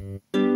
Mm-hmm.